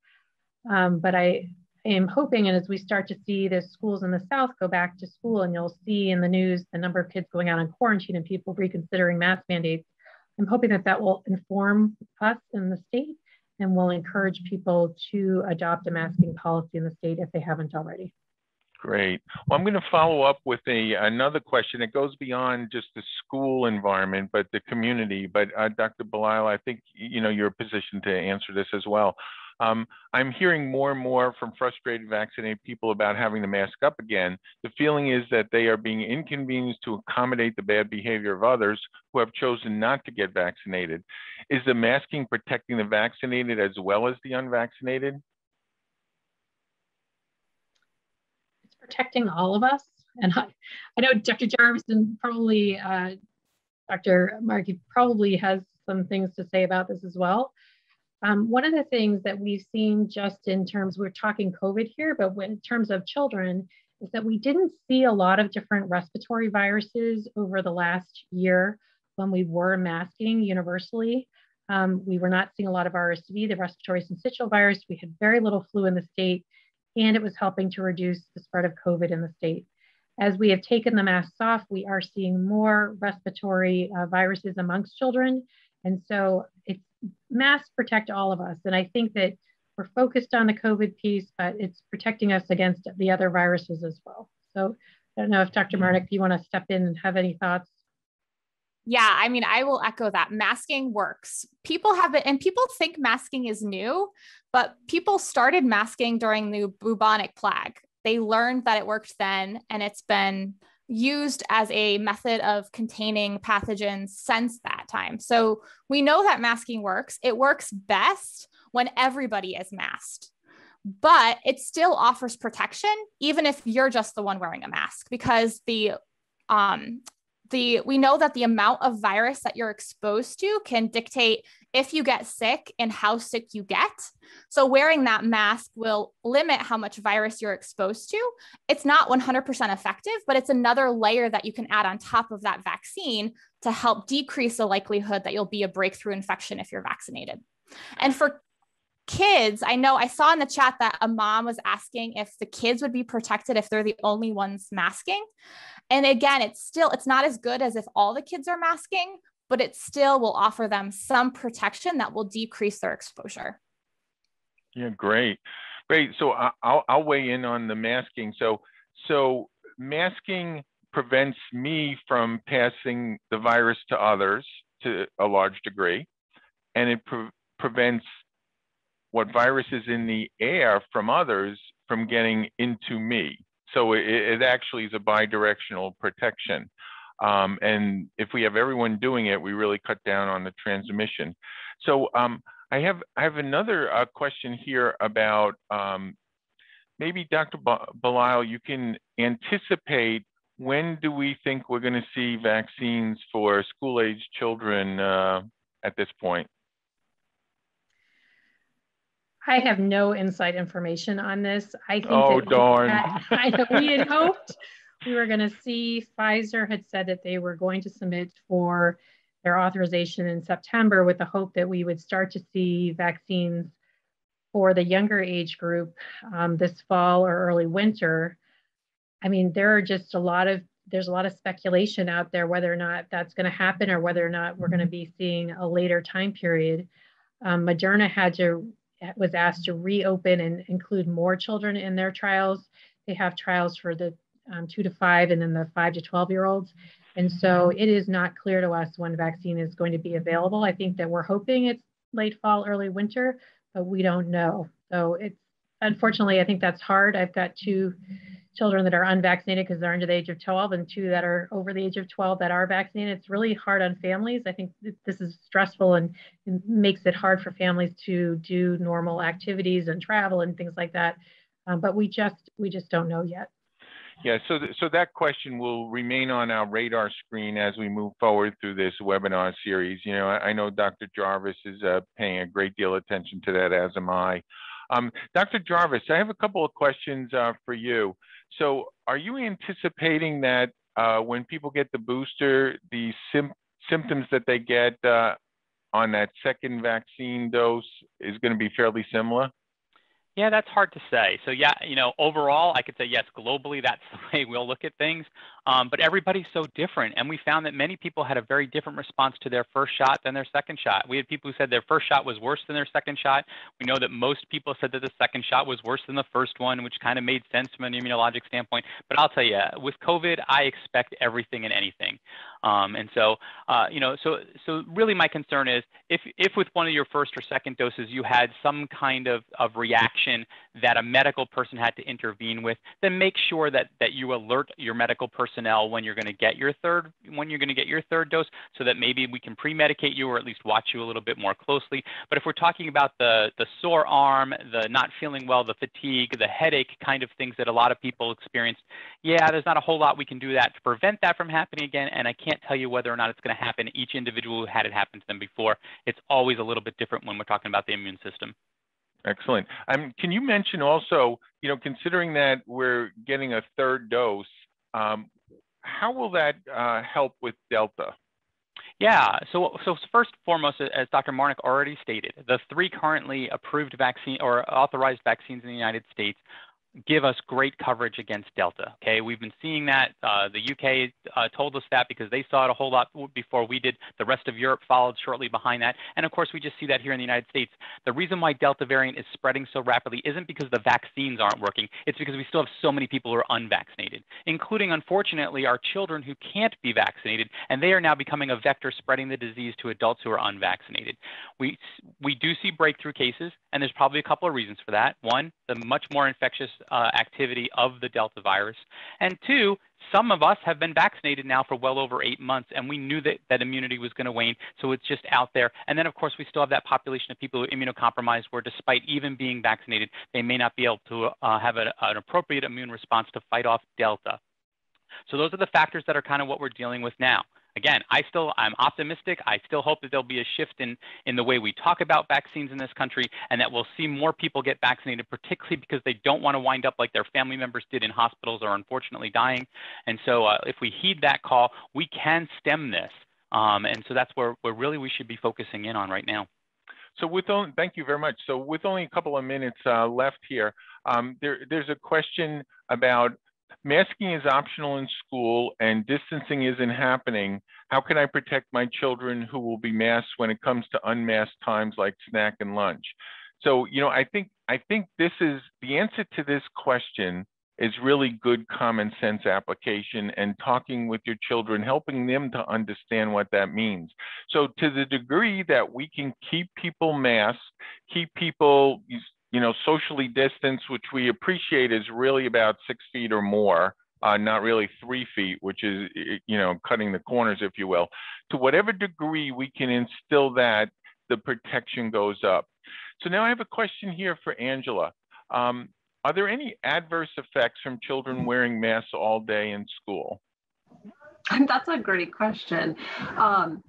Um, but I am hoping, and as we start to see the schools in the South go back to school, and you'll see in the news the number of kids going out on quarantine and people reconsidering mask mandates, I'm hoping that that will inform us in the state and we'll encourage people to adopt a masking policy in the state if they haven't already. Great. Well, I'm going to follow up with a another question that goes beyond just the school environment, but the community. But uh, Dr. Belisle, I think you know you're positioned to answer this as well. Um, I'm hearing more and more from frustrated vaccinated people about having to mask up again. The feeling is that they are being inconvenienced to accommodate the bad behavior of others who have chosen not to get vaccinated. Is the masking protecting the vaccinated as well as the unvaccinated? It's protecting all of us. And I, I know Dr. Jarvis and probably uh, Dr. Markey probably has some things to say about this as well. Um, one of the things that we've seen just in terms, we're talking COVID here, but in terms of children, is that we didn't see a lot of different respiratory viruses over the last year when we were masking universally. Um, we were not seeing a lot of RSV, the respiratory syncytial virus. We had very little flu in the state, and it was helping to reduce the spread of COVID in the state. As we have taken the masks off, we are seeing more respiratory uh, viruses amongst children. And so it's masks protect all of us. And I think that we're focused on the COVID piece, but it's protecting us against the other viruses as well. So I don't know if Dr. Marnick, you want to step in and have any thoughts? Yeah, I mean, I will echo that. Masking works. People have it, and people think masking is new, but people started masking during the bubonic plague. They learned that it worked then, and it's been used as a method of containing pathogens since that time. So we know that masking works. It works best when everybody is masked, but it still offers protection, even if you're just the one wearing a mask, because the um, the we know that the amount of virus that you're exposed to can dictate if you get sick and how sick you get. So wearing that mask will limit how much virus you're exposed to. It's not 100% effective, but it's another layer that you can add on top of that vaccine to help decrease the likelihood that you'll be a breakthrough infection if you're vaccinated. And for kids, I know I saw in the chat that a mom was asking if the kids would be protected if they're the only ones masking. And again, it's still it's not as good as if all the kids are masking, but it still will offer them some protection that will decrease their exposure. Yeah, great. Great. So I'll, I'll weigh in on the masking. So so masking prevents me from passing the virus to others to a large degree, and it pre prevents what virus is in the air from others from getting into me. So it, it actually is a bidirectional protection. Um, and if we have everyone doing it, we really cut down on the transmission. So um, I have I have another uh, question here about um, maybe Dr. Belisle, you can anticipate when do we think we're going to see vaccines for school-age children uh, at this point? I have no inside information on this. I think oh darn! I know we had hoped we were going to see. Pfizer had said that they were going to submit for their authorization in September, with the hope that we would start to see vaccines for the younger age group um, this fall or early winter. I mean, there are just a lot of there's a lot of speculation out there whether or not that's going to happen or whether or not we're going to be seeing a later time period. Um, Moderna had to was asked to reopen and include more children in their trials. They have trials for the um, two to five and then the five to 12 year olds. And so it is not clear to us when vaccine is going to be available. I think that we're hoping it's late fall, early winter, but we don't know. So it's unfortunately, I think that's hard. I've got two children that are unvaccinated because they're under the age of 12 and two that are over the age of 12 that are vaccinated. It's really hard on families. I think this is stressful and, makes it hard for families to do normal activities and travel and things like that. Um, but we just we just don't know yet. Yeah, so, th so that question will remain on our radar screen as we move forward through this webinar series. You know, I, I know Dr. Jarvis is uh, paying a great deal of attention to that, as am I. Um, Dr. Jarvis, I have a couple of questions uh, for you. So are you anticipating that uh, when people get the booster, the sim symptoms that they get uh, on that second vaccine dose is going to be fairly similar? Yeah, that's hard to say. So yeah, you know, overall, I could say yes, globally, that's the way we'll look at things. Um, but everybody's so different, and we found that many people had a very different response to their first shot than their second shot. We had people who said their first shot was worse than their second shot. We know that most people said that the second shot was worse than the first one, which kind of made sense from an immunologic standpoint. But I'll tell you, with COVID, I expect everything and anything. Um, and so, uh, you know, so so really, my concern is if if with one of your first or second doses you had some kind of of reaction that a medical person had to intervene with, then make sure that that you alert your medical personnel when you're going to get your third when you're going to get your third dose, so that maybe we can pre-medicate you or at least watch you a little bit more closely. But if we're talking about the the sore arm, the not feeling well, the fatigue, the headache kind of things that a lot of people experienced, yeah, there's not a whole lot we can do that to prevent that from happening again. And I can't tell you whether or not it's going to happen. Each individual who had it happen to them before, it's always a little bit different when we're talking about the immune system. Excellent. Um, can you mention also, you know, considering that we're getting a third dose, um, how will that uh, help with Delta? Yeah, so, so first and foremost, as Dr. Marnick already stated, the three currently approved vaccine or authorized vaccines in the United States give us great coverage against Delta. Okay, we've been seeing that. Uh, the UK uh, told us that because they saw it a whole lot before we did. The rest of Europe followed shortly behind that, and of course, we just see that here in the United States. The reason why Delta variant is spreading so rapidly isn't because the vaccines aren't working. It's because we still have so many people who are unvaccinated, including, unfortunately, our children who can't be vaccinated, and they are now becoming a vector spreading the disease to adults who are unvaccinated. We we do see breakthrough cases, and there's probably a couple of reasons for that. One, the much more infectious uh, activity of the Delta virus. And two, some of us have been vaccinated now for well over eight months, and we knew that, that immunity was going to wane, so it's just out there. And then, of course, we still have that population of people who are immunocompromised, where despite even being vaccinated, they may not be able to uh, have a, an appropriate immune response to fight off Delta. So those are the factors that are kind of what we're dealing with now again, I still, I'm optimistic. I still hope that there'll be a shift in, in the way we talk about vaccines in this country and that we'll see more people get vaccinated, particularly because they don't want to wind up like their family members did in hospitals or unfortunately dying. And so uh, if we heed that call, we can stem this. Um, and so that's where, where really we should be focusing in on right now. So with only, thank you very much. So with only a couple of minutes uh, left here, um, there, there's a question about masking is optional in school and distancing isn't happening, how can I protect my children who will be masked when it comes to unmasked times like snack and lunch? So, you know, I think I think this is the answer to this question is really good common sense application and talking with your children, helping them to understand what that means. So to the degree that we can keep people masked, keep people you know, socially distanced, which we appreciate is really about six feet or more, uh, not really three feet, which is, you know, cutting the corners, if you will. To whatever degree we can instill that, the protection goes up. So now I have a question here for Angela. Um, are there any adverse effects from children wearing masks all day in school? That's a great question. Um,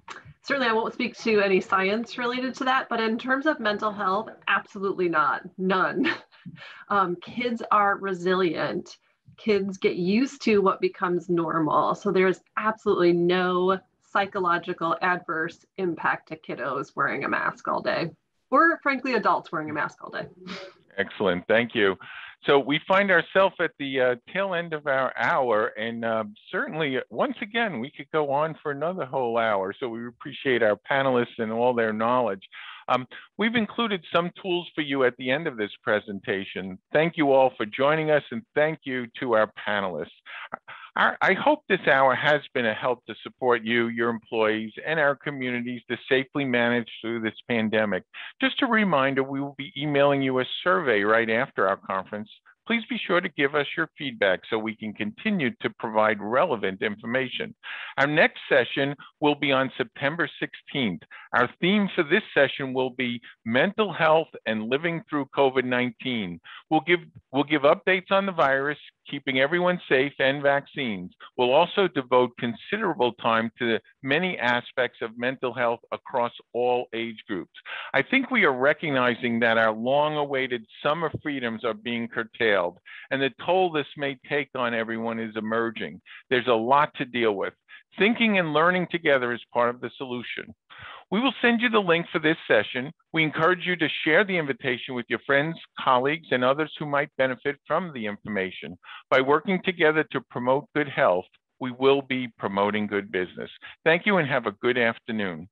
certainly I won't speak to any science related to that, but in terms of mental health, absolutely not, none. um, kids are resilient. Kids get used to what becomes normal. So there's absolutely no psychological adverse impact to kiddos wearing a mask all day, or frankly, adults wearing a mask all day. Excellent, thank you. So we find ourselves at the uh, tail end of our hour, and uh, certainly, once again, we could go on for another whole hour. So we appreciate our panelists and all their knowledge. Um, we've included some tools for you at the end of this presentation. Thank you all for joining us, and thank you to our panelists. I hope this hour has been a help to support you, your employees, and our communities to safely manage through this pandemic. Just a reminder, we will be emailing you a survey right after our conference please be sure to give us your feedback so we can continue to provide relevant information. Our next session will be on September 16th. Our theme for this session will be mental health and living through COVID-19. We'll give, we'll give updates on the virus, keeping everyone safe and vaccines. We'll also devote considerable time to many aspects of mental health across all age groups. I think we are recognizing that our long awaited summer freedoms are being curtailed and the toll this may take on everyone is emerging. There's a lot to deal with. Thinking and learning together is part of the solution. We will send you the link for this session. We encourage you to share the invitation with your friends, colleagues, and others who might benefit from the information. By working together to promote good health, we will be promoting good business. Thank you and have a good afternoon.